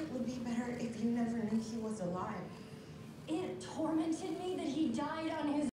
it would be better if you never knew he was alive. It tormented me that he died on his